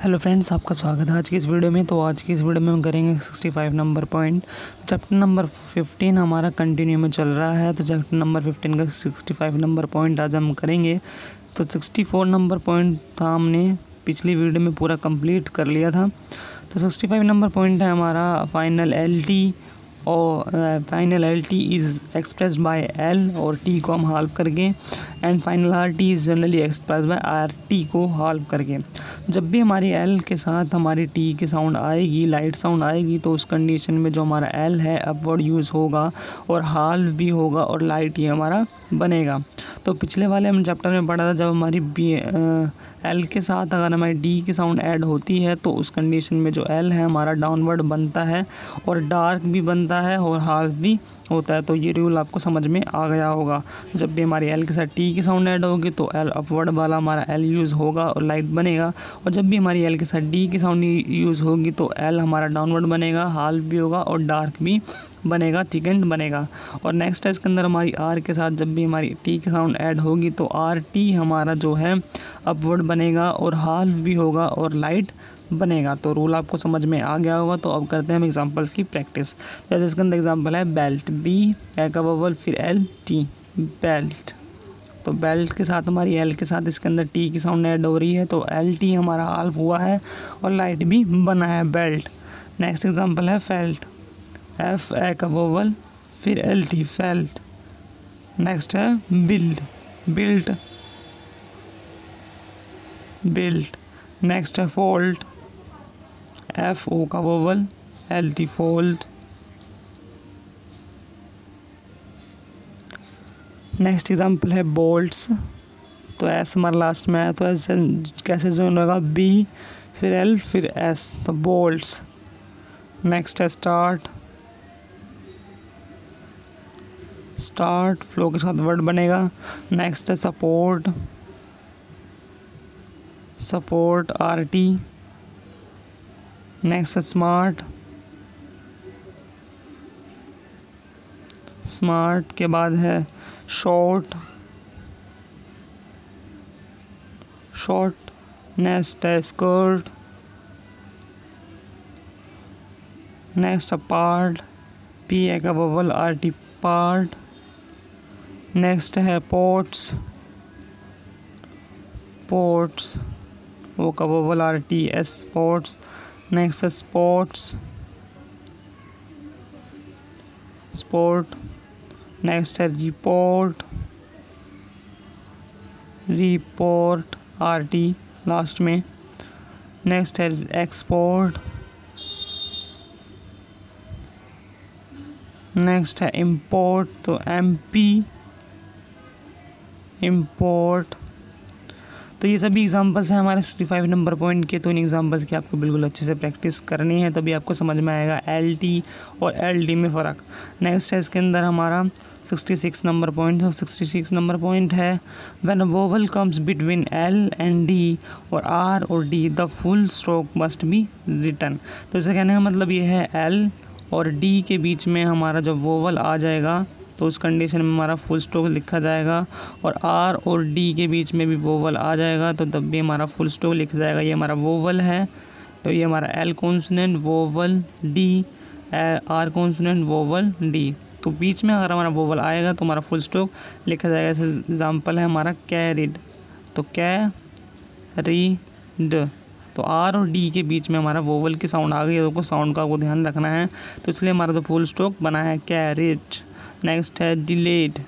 Hello friends, आपका स्वागत है आज की इस वीडियो में। तो आज की इस वीडियो में हम करेंगे 65 नंबर पॉइंट। चैप्टर नंबर 15 हमारा कंटिन्यू में चल रहा है। तो चैप्टर नंबर 15 का 65 नंबर पॉइंट आज हम करेंगे। तो 64 नंबर पॉइंट था हमने पिछली वीडियो में पूरा कंप्लीट कर लिया था। तो 65 नंबर पॉइंट है हमारा फाइनल एल टी और final L T is express by L और टी को हम हाल्व करके and final R T is generally express by R T को हाल्व करके। जब भी हमारी एल के साथ हमारी टी की साउंड आएगी, लाइट साउंड आएगी तो उस कंडीशन में जो हमारा एल है अपवर्ड यूज़ होगा और हाल्व भी होगा और लाइट ही हमारा बनेगा। तो पिछले वाले हम चैप्टर में पढ़ा था, जब हमारी बी एल के साथ अगर हमारी डी की साउंड ऐड होती है तो उस कंडीशन में जो एल है, हमारा डाउनवर्ड बनता है और डार्क भी बनता है और हाफ़ भी होता है तो ये रूल आपको समझ में आ गया होगा। जब भी हमारी एल के साथ टी की साउंड ऐड होगी तो एल अपवर्ड वाला हमारा एल यूज़ होगा और लाइट बनेगा। और जब भी हमारी एल के साथ डी की साउंड यूज़ होगी तो एल हमारा डाउनवर्ड बनेगा, हाल भी होगा और डार्क भी बनेगा थिकेंड बनेगा। और नेक्स्ट है इसके अंदर हमारी आर के साथ जब भी हमारी टी के साउंड ऐड होगी तो आर टी हमारा जो है अपवर्ड बनेगा और हाल भी होगा और लाइट बनेगा। तो रूल आपको समझ में आ गया होगा तो अब करते हैं हम एग्जांपल्स की प्रैक्टिस तो जैसे इसके अंदर एग्जांपल है बेल्ट बी का बबल फिर एल टी बेल्ट तो बेल्ट के साथ हमारी एल के साथ इसके अंदर टी की साउंड ऐड हो रही है तो एल टी हमारा हाल्फ हुआ है और लाइट भी बना है बेल्ट नेक्स्ट एग्जांपल है फेल्ट एफ़ ए का वोवल फिर एल टी फेल्ट नेक्स्ट है बिल्ड बिल्ट बिल्ट नेक्स्ट है फोल्ट एफ़ ओ का vowel L T fold next example है बोल्ट्स तो एस हमारा लास्ट में है तो ऐसे कैसे जोन होगा? बी फिर एल फिर एस तो बोल्ट्स नेक्स्ट है स्टार्ट स्टार्ट फ्लो के साथ वर्ड बनेगा। नेक्स्ट है support support R T next है स्मार्ट स्मार्ट के बाद है शॉर्ट शॉर्ट नेक्स्ट है स्कर्ट नेक्स्ट है पार्ट पी ए का vowel R T part next है पोर्ट्स पोर्ट्स वो का vowel R T S sports next है स्पोर्ट्स स्पोर्ट नेक्स्ट है report report R T last में. नेक्स्ट है एक्सपोर्ट नेक्स्ट है इंपोर्ट तो एम पी इम्पोर्ट तो ये सभी एग्जांपल्स हैं हमारे सिक्सटी फाइव नंबर पॉइंट के तो इन एग्जांपल्स की आपको बिल्कुल अच्छे से प्रैक्टिस करनी है, तभी आपको समझ में आएगा एल टी और एल डी में फ़र्क। नेक्स्ट है इसके अंदर हमारा sixty six number point sixty six number point है when vowel comes between L and D और आर और D the full stroke must be return तो इसे कहने का मतलब ये है एल और डी के बीच में हमारा जब वोवल आ जाएगा तो उस कंडीशन में हमारा फुल स्टॉक लिखा जाएगा और आर और डी के बीच में भी वोवल आ जाएगा तो तब भी हमारा फुल स्टॉक लिखा जाएगा। ये हमारा वोवल है तो ये हमारा L consonant vowel D R consonant vowel D तो बीच में अगर हमारा वोवल आएगा तो हमारा फुल स्टॉक लिखा जाएगा। ऐसे एग्ज़ाम्पल है हमारा कैरिड तो कै री ड तो आर और डी के बीच में हमारा वोवल की साउंड आ गई है तो साउंड का वो ध्यान रखना है। तो इसलिए हमारा जो फुल स्टॉक बना है कैरिज नेक्स्ट है डिलेड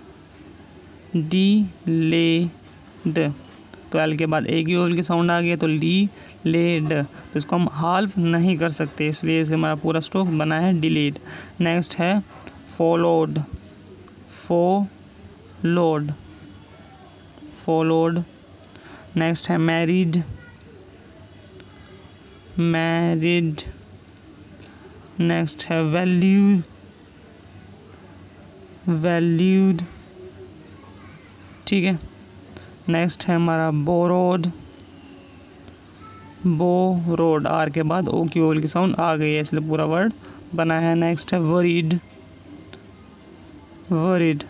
डी लेड तो एल के बाद एक ही ओवल की साउंड आ गई है तो डी लेड तो इसको हम हाल्फ नहीं कर सकते, इसलिए इसे हमारा पूरा स्ट्रोक बना है डिलेड नेक्स्ट है followed fo load followed next है मैरिड मैरिड नेक्स्ट है वैल्यू वैल्यूड ठीक है? नेक्स्ट है हमारा बोरोड बो रोड आर के बाद ओ की ओल की साउंड आ गई है, इसलिए पूरा वर्ड बना है। नेक्स्ट है वरीड वरीड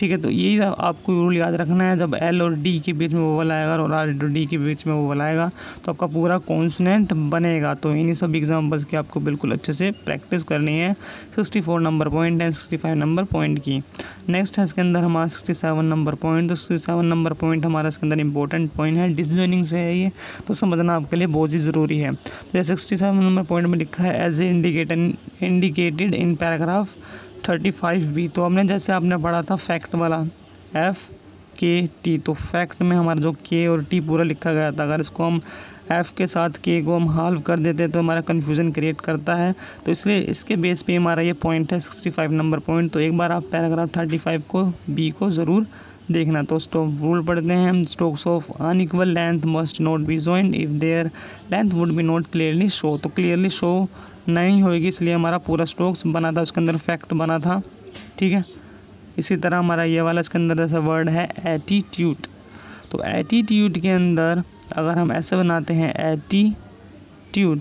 ठीक है तो यही आपको रूल याद रखना है, जब एल और डी के बीच में वोवल आएगा और आर और डी के बीच में वोवल आएगा तो आपका पूरा कॉन्सनेंट बनेगा। तो इन्हीं सब एग्जाम्पल्स की आपको बिल्कुल अच्छे से प्रैक्टिस करनी है। Sixty four number point and sixty five number point की। नेक्स्ट है इसके अंदर हमारा सिक्सटी सेवन नंबर पॉइंट तो सिक्सटी सेवन नंबर पॉइंट हमारा इसके अंदर इंपॉर्टेंट पॉइंट है डिसजॉइनिंग से है ये। तो समझना आपके लिए बहुत ही ज़रूरी है। तो सिक्सटी सेवन नंबर पॉइंट में लिखा है as a indicated in paragraph thirty five B. तो हमने जैसे आपने पढ़ा था फैक्ट वाला एफ़ के टी तो फैक्ट में हमारा जो के और टी पूरा लिखा गया था, अगर इसको हम एफ़ के साथ के को हम हाल्व कर देते हैं तो हमारा कन्फ्यूज़न क्रिएट करता है। तो इसलिए इसके बेस पे हमारा ये पॉइंट है सिक्सटी फाइव नंबर पॉइंट तो एक बार आप पैराग्राफ थर्टी फाइव को बी को ज़रूर देखना। तो स्टोक रूल पढ़ते हैं strokes of unequal length must not be joint if their length would be not clearly show तो क्लियरली शो नहीं होगी इसलिए हमारा पूरा स्ट्रोक्स बना था, उसके अंदर फैक्ट बना था। ठीक है? इसी तरह हमारा ये वाला, इसके अंदर जैसा वर्ड है एटीट्यूड तो एटीट्यूड के अंदर अगर हम ऐसे बनाते हैं एटीट्यूड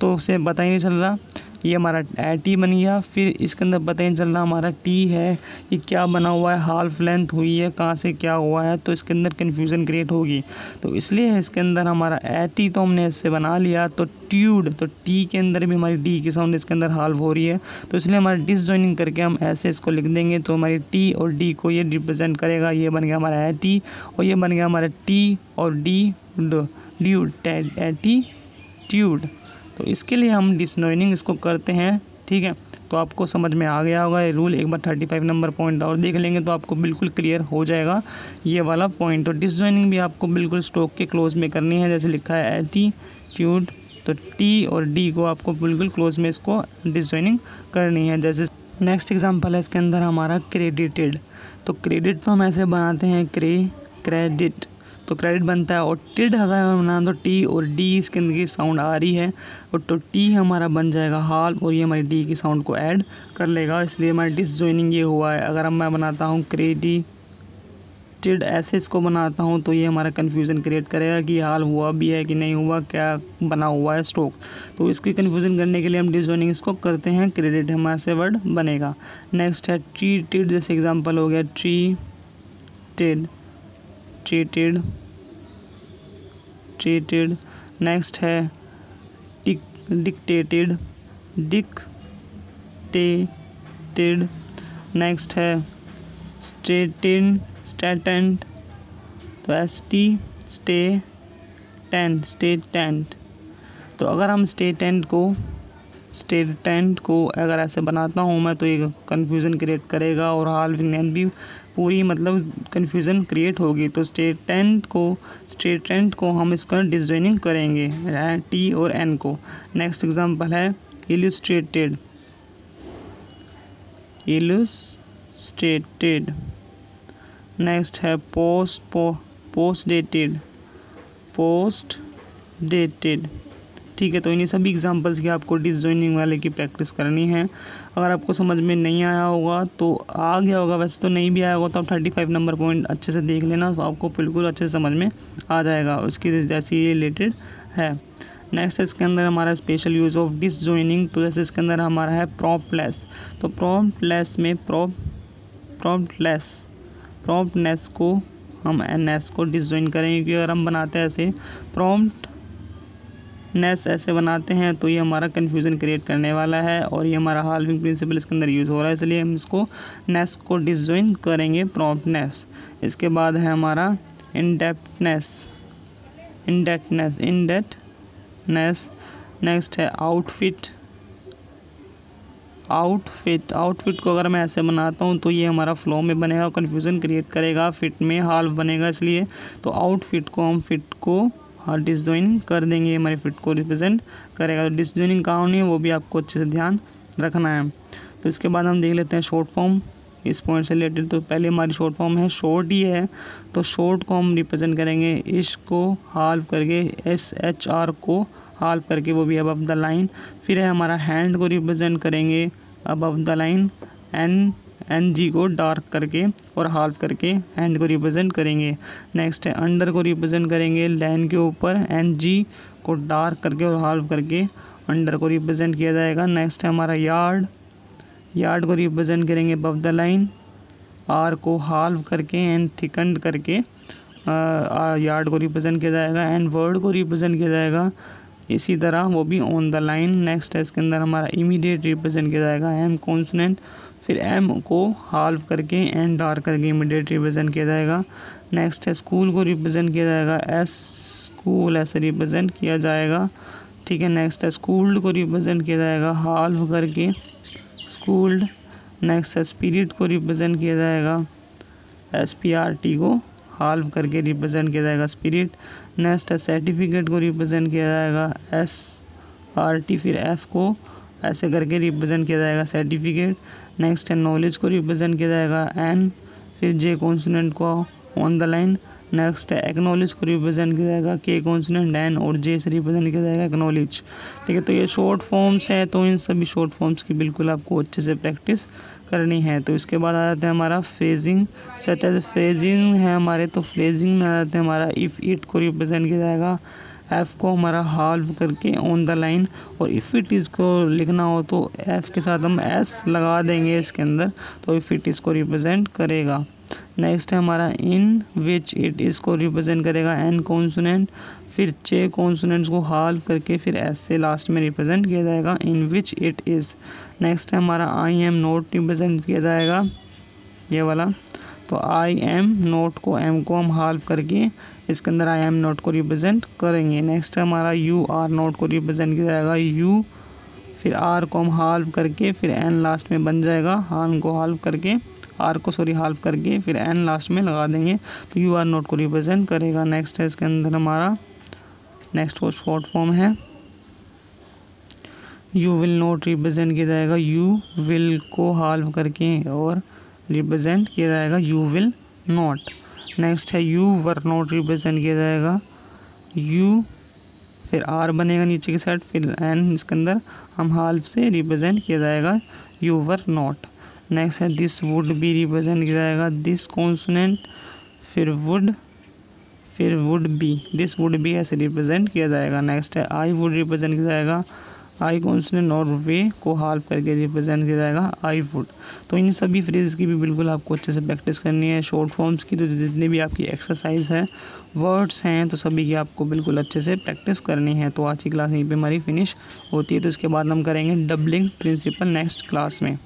तो उसे पता ही नहीं चल रहा। ये हमारा टी बन गया फिर इसके अंदर पता ही चल रहा हमारा टी है। ये क्या बना हुआ है? हाफ़ लेंथ हुई है, कहाँ से क्या हुआ है? तो इसके अंदर कन्फ्यूज़न क्रिएट होगी। तो इसलिए इसके अंदर हमारा टी तो हमने इससे बना लिया। तो ट्यूड तो टी के अंदर भी हमारी डी की साउंड इसके अंदर हाल्व हो रही है। तो इसलिए हमारा डिसजॉइनिंग करके हम ऐसे इसको लिख देंगे। तो हमारी टी और डी को ये रिप्रेजेंट करेगा। ये बन गया हमारा टी और ये बन गया हमारा टी और डी ड्यूड टी, ट्यूड। तो इसके लिए हम डिसनोइनिंग इसको करते हैं, ठीक है? तो आपको समझ में आ गया होगा ये रूल एक बार थर्टी फाइव नंबर पॉइंट और देख लेंगे तो आपको बिल्कुल क्लियर हो जाएगा। ये वाला पॉइंट तो डिसजॉइनिंग भी आपको बिल्कुल स्टोक के क्लोज में करनी है, जैसे लिखा है एटीट्यूड तो टी और डी को आपको बिल्कुल क्लोज में इसको डिसजॉइनिंग करनी है। जैसे नेक्स्ट एग्ज़ाम्पल है, इसके अंदर हमारा क्रेडिटेड तो क्रेडिट तो हम ऐसे बनाते हैं क्रे क्रेडिट तो क्रेडिट बनता है और टिड अगर बना तो टी और डी इसके अंदर की साउंड आ रही है। और तो टी हमारा बन जाएगा हाल और ये हमारी डी की साउंड को ऐड कर लेगा। इसलिए हमारी डिस ज्वाइनिंग ये हुआ है। अगर हम मैं बनाता हूँ क्रेडी टिड ऐसे इसको बनाता हूँ तो ये हमारा कन्फ्यूज़न क्रिएट करेगा कि हाल हुआ भी है कि नहीं हुआ, क्या बना हुआ है स्ट्रोक तो इसकी कन्फ्यूज़न करने के लिए हम डिजॉइनिंग इसको करते हैं। क्रेडिट हमारे से वर्ड बनेगा। नेक्स्ट है ट्री टिड जैसे एग्जांपल हो गया treated. Treated treated next है डिक्टेटेड डिक्टेटेड नेक्स्ट है स्टेटेड स्टेटेंट तो एस टी स्टे टेंट स्टेट टेंट तो अगर हम स्टेटेंट को स्टेटेंट को अगर ऐसे बनाता हूँ मैं तो ये कन्फ्यूज़न क्रिएट करेगा और हाल विज्ञान भी पूरी मतलब कन्फ्यूज़न क्रिएट होगी। तो स्टेटेंट को स्टेटेंट को हम इसका डिज़ाइनिंग करेंगे टी और एन को। नेक्स्ट एग्जांपल है इलस्ट्रेटेड इलस्ट्रेटेड नेक्स्ट है पोस्ट पो, पोस्ट डेटेड पोस्ट डेटेड ठीक है तो इन्हीं सभी एग्जांपल्स की आपको डिसजॉइनिंग वाले की प्रैक्टिस करनी है। अगर आपको समझ में नहीं आया होगा तो आ गया होगा, वैसे तो नहीं भी आया होगा तो आप थर्टी फाइव नंबर पॉइंट अच्छे से देख लेना तो आपको बिल्कुल अच्छे से समझ में आ जाएगा। उसकी जैसे रिलेटेड है। नेक्स्ट इसके अंदर हमारा special use of disjoining तो जैसे इसके अंदर हमारा है प्रॉम्प्टलेस तो प्रॉम्प्टलेस में प्रॉप प्रॉम्प्टलेस प्रॉम्प्टनेस को हम एन एस को डिसजॉइन करेंगे क्योंकि अगर हम बनाते हैं ऐसे प्रॉम्प्ट नेस ऐसे बनाते हैं तो ये हमारा कन्फ्यूज़न क्रिएट करने वाला है और ये हमारा हालविंग प्रिंसिपल इसके अंदर यूज़ हो रहा है, इसलिए हम इसको नेस को डिसजॉइन करेंगे प्रॉम्प्टनेस इसके बाद है हमारा इनडेप्टनेस इनडेटनेस इनडेटनेस नेक्स्ट है आउटफिट आउटफिट आउटफिट को अगर मैं ऐसे बनाता हूँ तो ये हमारा फ्लो में बनेगा कन्फ्यूज़न क्रिएट करेगा फिट में हाल बनेगा इसलिए। तो आउटफिट को हम फिट को और डिसजॉइनिंग कर देंगे हमारे फिट को रिप्रेजेंट करेगा। तो डिसजॉइनिंग कहाँ होनी है, वो भी आपको अच्छे से ध्यान रखना है। तो इसके बाद हम देख लेते हैं शॉर्ट फॉर्म इस पॉइंट से रिलेटेड तो पहले हमारी शॉर्ट फॉर्म है शॉर्ट ही है। तो शॉर्ट को हम रिप्रेजेंट करेंगे इश को हाल्व करके एस एच आर को हाल्व करके, वो भी अबव द लाइन फिर है हमारा हैंड को रिप्रेजेंट करेंगे above the line N N G को डार्क करके और हाल्फ करके एंड को रिप्रेजेंट करेंगे। नेक्स्ट है अंडर को रिप्रेजेंट करेंगे लाइन के ऊपर एन जी को डार्क करके और हाल्फ करके अंडर को रिप्रेजेंट किया जाएगा। नेक्स्ट है हमारा यार्ड यार्ड को रिप्रेजेंट करेंगे अबव द लाइन आर को हाल्व करके एंड थिकंड करके यार्ड को रिप्रेजेंट किया जाएगा एंड वर्ड को रिप्रेजेंट किया जाएगा। इसी तरह वो भी ऑन द लाइन नेक्स्ट है, इसके अंदर हमारा इमीडिएट रिप्रेजेंट किया जाएगा। एम कॉन्सोनेंट फिर एम को हाल्व करके एंड डार करके इमीडिएट रिप्रेजेंट किया जाएगा। नेक्स्ट है स्कूल को रिप्रेजेंट किया जाएगा। एस स्कूल ऐसे रिप्रेजेंट किया जाएगा। ठीक है नेक्स्ट है स्कूल्ड को रिप्रेजेंट किया जाएगा। हाल्व करके स्कूल्ड नेक्स्ट है स्पिरिट को रिप्रेजेंट किया जाएगा। एस पी आर टी को हाल्व करके रिप्रेजेंट किया जाएगा स्पिरिट नेक्स्ट है सर्टिफिकेट को रिप्रेजेंट किया जाएगा। एस आर टी फिर एफ़ को ऐसे करके रिप्रेजेंट किया जाएगा सर्टिफिकेट नेक्स्ट है नॉलेज को रिप्रेजेंट किया जाएगा एन फिर जे कॉन्सोनेंट को ऑन द लाइन नेक्स्ट है एक्नॉलेज को रिप्रेजेंट किया जाएगा के कॉन्सोनेंट एन और जे से रिप्रेजेंट किया जाएगा एक्नॉलेज ठीक है तो ये शॉर्ट फॉर्म्स है तो इन सभी शॉर्ट फॉर्म्स की बिल्कुल आपको अच्छे से प्रैक्टिस करनी है। तो इसके बाद आ जाते हैं हमारा फ्रेजिंग सच एज फ्रेजिंग है हमारे तो फ्रेजिंग में आ जाते हैं हमारा इफ़ इट को रिप्रेजेंट किया जाएगा एफ़ को हमारा हाल्व करके ऑन द लाइन और इफ़ इट इज़ को लिखना हो तो एफ़ के साथ हम एस लगा देंगे इसके अंदर तो इफ़ इट इज़ को रिप्रेजेंट करेगा। नेक्स्ट है हमारा इन विच इट इज़ को रिप्रेजेंट करेगा एन कॉन्सोनेंट फिर चे कॉन्सोनेंट्स को हाल्व करके फिर एस से लास्ट में रिप्रेजेंट किया जाएगा in which it is next है हमारा आई एम नोट रिप्रेजेंट किया जाएगा, ये वाला। तो आई एम नोट को एम को हम हाल्व करके इसके अंदर आई एम नोट को रिप्रेजेंट करेंगे। नेक्स्ट हमारा यू आर नोट को रिप्रेजेंट किया जाएगा। यू फिर आर को हम हाल्व करके फिर एन लास्ट में बन जाएगा। हान को हाल्व करके आर को सॉरी हाल्व करके फिर एन लास्ट में लगा देंगे। तो यू आर नोट को रिप्रेजेंट करेगा। नेक्स्ट है इसके अंदर हमारा नेक्स्ट वो शॉर्ट फॉर्म है। यू विल नोट रिप्रेजेंट किया जाएगा। यू विल को हाल्व करके और रिप्रेजेंट किया जाएगा यू विल नॉट नेक्स्ट है यू वर नॉट रिप्रेजेंट किया जाएगा। यू फिर आर बनेगा नीचे की साइड फिर एन इसके अंदर हम हाल्फ से रिप्रेजेंट किया जाएगा। यू वर नॉट नेक्स्ट है दिस वुड भी रिप्रेजेंट किया जाएगा। दिस कॉन्सोनेंट फिर वुड फिर would be this would be ऐसे रिप्रेजेंट किया जाएगा। नेक्स्ट है आई वुड रिप्रेजेंट किया जाएगा। आई कॉन्सनेंट और वे को हाल्फ करके रिप्रेजेंट किया जाएगा आई वुड तो इन सभी फ्रेज की भी बिल्कुल आपको अच्छे से प्रैक्टिस करनी है। शॉर्ट फॉर्म्स की तो जितनी भी आपकी एक्सरसाइज है, वर्ड्स हैं तो सभी की आपको बिल्कुल अच्छे से प्रैक्टिस करनी है। तो आज की क्लास यहीं पे हमारी फिनिश होती है। तो इसके बाद हम करेंगे डबलिंग प्रिंसिपल नेक्स्ट क्लास में।